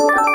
you.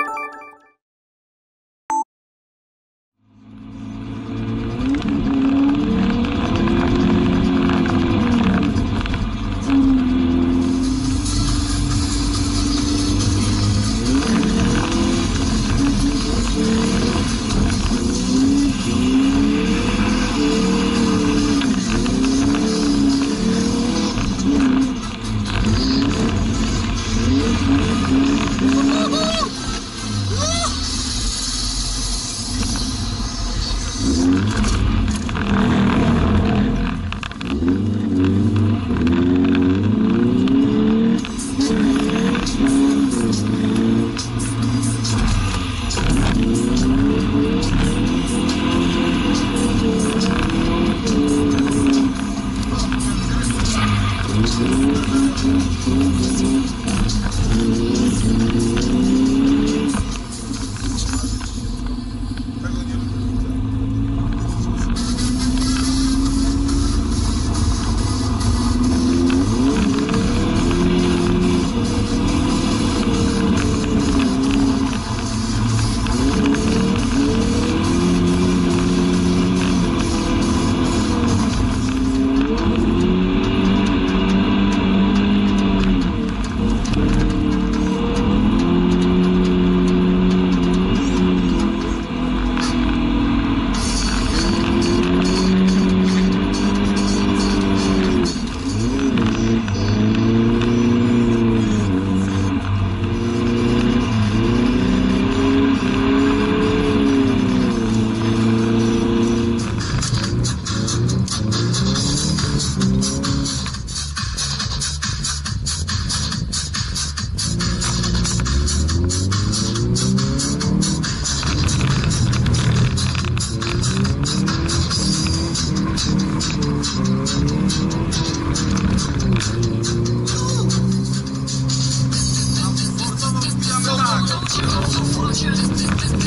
Sportowo wbijamy tak!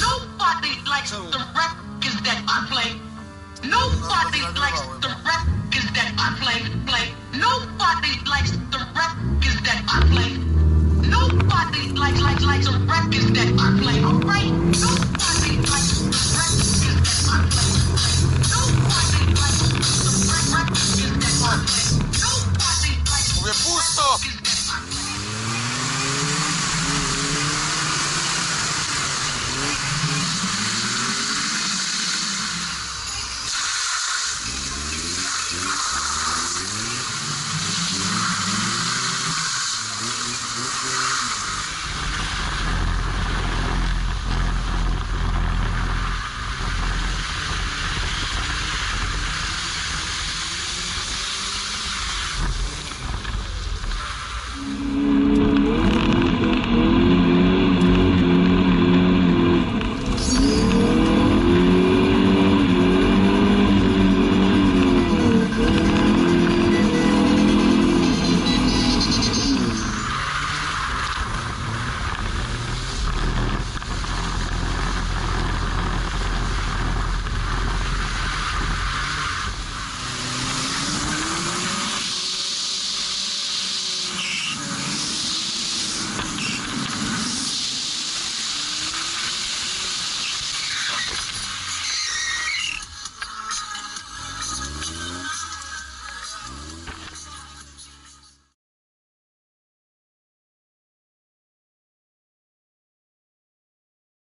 Nobody likes the records that I play. Nobody likes the records that I play. Play. Nobody likes the records that I play. Nobody like like likes the records that I play. Likes that I. Nobody likes the records that I play.